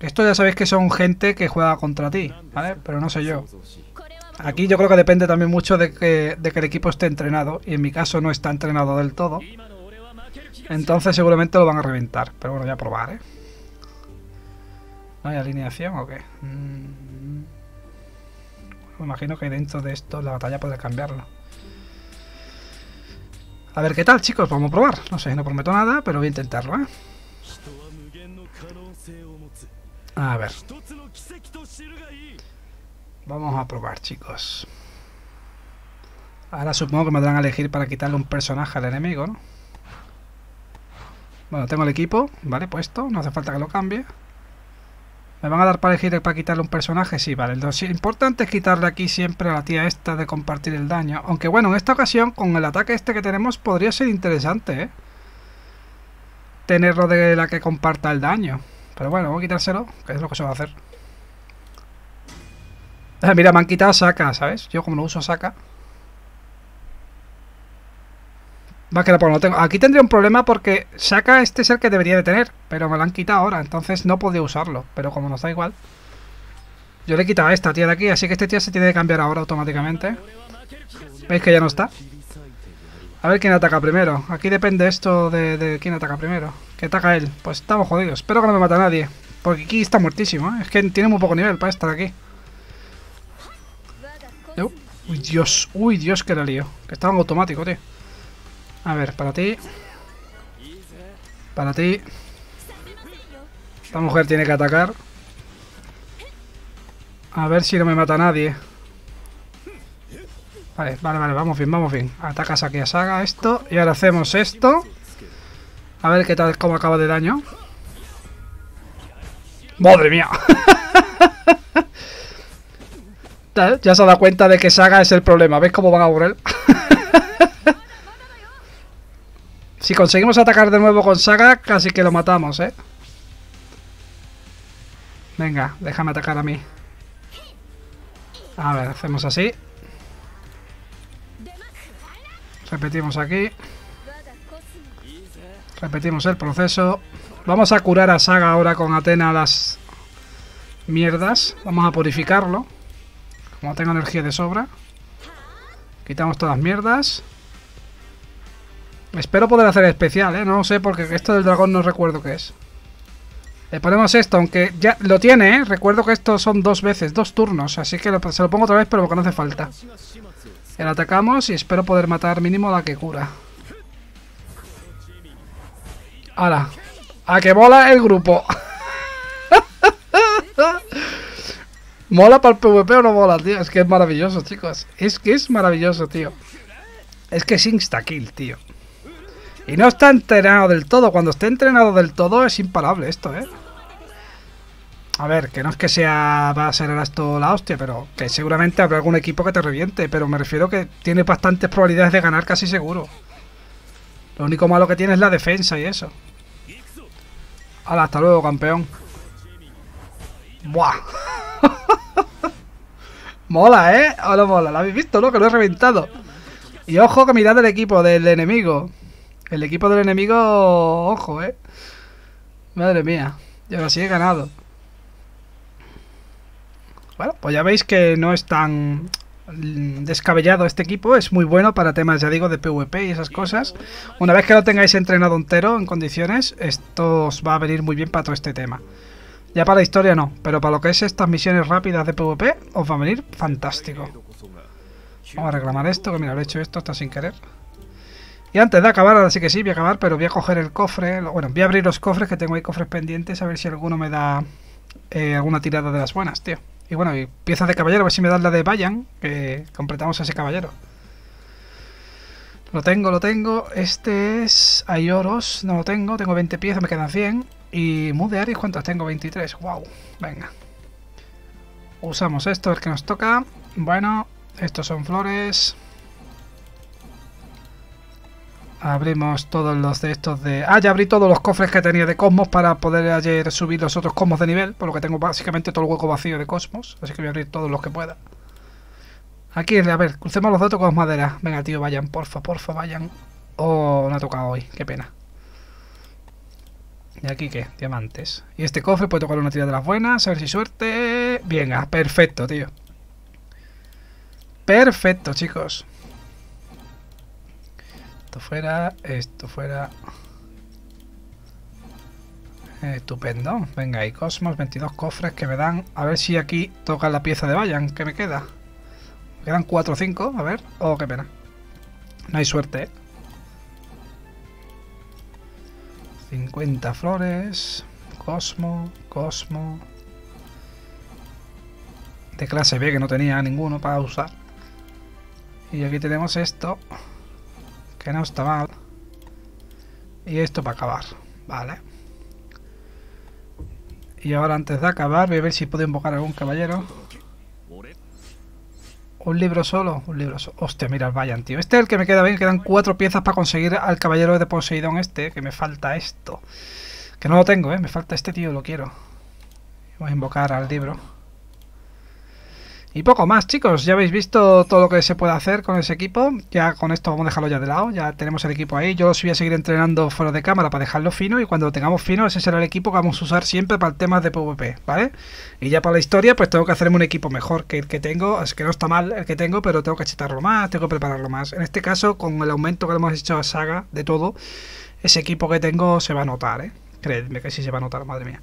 Esto ya sabéis que son gente que juega contra ti, ¿vale? Pero no sé yo. Aquí yo creo que depende también mucho de que, de que el equipo esté entrenado. Y en mi caso no está entrenado del todo. Entonces seguramente lo van a reventar. Pero bueno, voy a probar, ¿eh? ¿No hay alineación o qué? Mm. Me imagino que dentro de esto la batalla puede cambiarlo. A ver qué tal, chicos. Vamos a probar. No sé, no prometo nada, pero voy a intentarlo, ¿eh? A ver. Vamos a probar, chicos. Ahora supongo que me darán a elegir para quitarle un personaje al enemigo, ¿no? Bueno, tengo el equipo, ¿vale? Puesto. No hace falta que lo cambie. ¿Me van a dar para elegir para quitarle un personaje? Sí, vale. Lo importante es quitarle aquí siempre a la tía esta de compartir el daño. Aunque bueno, en esta ocasión, con el ataque este que tenemos, podría ser interesante, ¿eh? Tenerlo de la que comparta el daño. Pero bueno, voy a quitárselo, que es lo que se va a hacer. Ah, mira, me han quitado saca, ¿sabes? Yo como no uso saca. Va que no tengo. Aquí tendría un problema porque saca este es el que debería de tener, pero me lo han quitado ahora, entonces no podía usarlo. Pero como nos da igual. Yo le he quitado a esta tía de aquí, así que este tía se tiene que cambiar ahora automáticamente. ¿Veis que ya no está? A ver quién ataca primero. Aquí depende esto de, quién ataca primero. Que ataca él. Pues estamos jodidos. Espero que no me mate nadie. Porque aquí está muertísimo, ¿eh? Es que tiene muy poco nivel para estar aquí. Uy, Dios. Uy, Dios, que la lío. Que estaba en automático, tío. A ver, para ti. Para ti. Esta mujer tiene que atacar. A ver si no me mata nadie. Vale, vale, vale, vamos bien, vamos bien. Atacas aquí a Saga esto. Y ahora hacemos esto. A ver qué tal, cómo acaba de daño. ¡Madre mía! ya se ha dado cuenta de que Saga es el problema. ¿Ves cómo van a por? Si conseguimos atacar de nuevo con Saga, casi que lo matamos, ¿eh? Venga, déjame atacar a mí. A ver, hacemos así. Repetimos aquí. Repetimos el proceso. Vamos a curar a Saga ahora con Atena las mierdas. Vamos a purificarlo. Como tengo energía de sobra. Quitamos todas las mierdas. Espero poder hacer especial, ¿eh? No sé, porque esto del dragón no recuerdo qué es. Le ponemos esto, aunque ya lo tiene, ¿eh? Recuerdo que esto son dos veces, dos turnos. Así que se lo pongo otra vez, pero porque no hace falta. Le atacamos y espero poder matar mínimo la que cura. Ahora. A que mola el grupo. ¿Mola para el PvP o no mola, tío? Es que es maravilloso, chicos. Es que es maravilloso, tío. Es que es insta-kill, tío. Y no está entrenado del todo. Cuando esté entrenado del todo es imparable esto, ¿eh? A ver, que no es que sea va a ser esto la hostia, pero que seguramente habrá algún equipo que te reviente. Pero me refiero que tiene bastantes probabilidades de ganar casi seguro. Lo único malo que tiene es la defensa y eso. Hala, hasta luego, campeón. Buah. mola, ¿eh? Hola, mola. ¿Lo habéis visto, no? Que lo he reventado. Y ojo que mirad el equipo del enemigo. El equipo del enemigo... Ojo, ¿eh? Madre mía. Y ahora sí he ganado. Bueno, pues ya veis que no es tan descabellado este equipo, es muy bueno para temas, ya digo, de PvP y esas cosas. Una vez que lo tengáis entrenado entero en condiciones, esto os va a venir muy bien para todo este tema. Ya para la historia no, pero para lo que es estas misiones rápidas de PvP, os va a venir fantástico. Vamos a reclamar esto, que mira, he hecho esto hasta sin querer. Y antes de acabar, ahora sí que sí, voy a acabar, pero voy a coger el cofre. Bueno, voy a abrir los cofres, que tengo ahí cofres pendientes, a ver si alguno me da eh, alguna tirada de las buenas, tío. Y bueno, y piezas de caballero, a ver si me dan la de Bayan, que completamos ese caballero. Lo tengo, lo tengo. Este es... Hay oros, no lo tengo. Tengo 20 piezas, me quedan 100. Y Mood de Aries, ¿cuántas tengo? 23. Wow, venga. Usamos esto, el que nos toca. Bueno, estos son flores. Abrimos todos los de estos de... Ah, ya abrí todos los cofres que tenía de Cosmos para poder ayer subir los otros Cosmos de nivel, por lo que tengo básicamente todo el hueco vacío de Cosmos, así que voy a abrir todos los que pueda. Aquí, a ver, crucemos los datos con madera. Venga, tío, vayan, porfa, porfa, vayan. Oh, no ha tocado hoy, qué pena. ¿Y aquí qué? Diamantes. Y este cofre puede tocar una tira de las buenas, a ver si suerte... Venga, perfecto, tío. Perfecto, chicos fuera, esto fuera. Estupendo. Venga, hay Cosmos, 22 cofres que me dan. A ver si aquí toca la pieza de Bayan que me queda. Me quedan 4 o 5, a ver. Oh, qué pena. No hay suerte, ¿eh? 50 flores. Cosmo, Cosmo. De clase B que no tenía ninguno para usar. Y aquí tenemos esto. Que no está mal. Y esto para acabar. Vale. Y ahora antes de acabar voy a ver si puedo invocar a algún caballero. Un libro solo, un libro solo. Hostia, mira, vayan, tío. Este es el que me queda bien. Quedan cuatro piezas para conseguir al caballero de Poseidón este. Que me falta esto. Que no lo tengo, eh. Me falta este tío, lo quiero. Voy a invocar al libro. Y poco más, chicos. Ya habéis visto todo lo que se puede hacer con ese equipo. Ya con esto vamos a dejarlo ya de lado. Ya tenemos el equipo ahí. Yo los voy a seguir entrenando fuera de cámara para dejarlo fino. Y cuando lo tengamos fino, ese será el equipo que vamos a usar siempre para el tema de PvP, ¿vale? Y ya para la historia, pues tengo que hacerme un equipo mejor que el que tengo. Es que no está mal el que tengo, pero tengo que achitarlo más, tengo que prepararlo más. En este caso, con el aumento que le hemos hecho a Saga de todo, ese equipo que tengo se va a notar, ¿eh? Creedme que sí se va a notar, madre mía.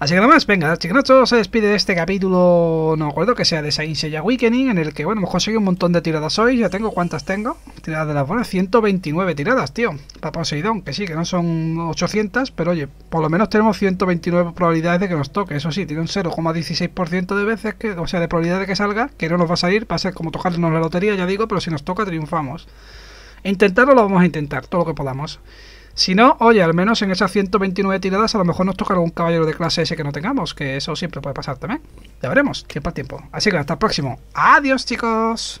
Así que nada más, venga, Chicnocho se despide de este capítulo, no recuerdo que sea de Saint Seiya Awakening, en el que, bueno, hemos conseguido un montón de tiradas hoy, ya tengo, ¿cuántas tengo? Tiradas de las buenas, 129 tiradas, tío, para Poseidón, que sí, que no son 800, pero oye, por lo menos tenemos 129 probabilidades de que nos toque, eso sí, tiene un 0,16% de veces, que, o sea, de probabilidad de que salga, que no nos va a salir, va a ser como tocarnos la lotería, ya digo, pero si nos toca, triunfamos. intentarlo lo vamos a intentar, todo lo que podamos. Si no, oye, al menos en esas 129 tiradas a lo mejor nos tocará un caballero de clase S que no tengamos, que eso siempre puede pasar también. Ya veremos, tiempo al tiempo. Así que hasta el próximo. Adiós chicos.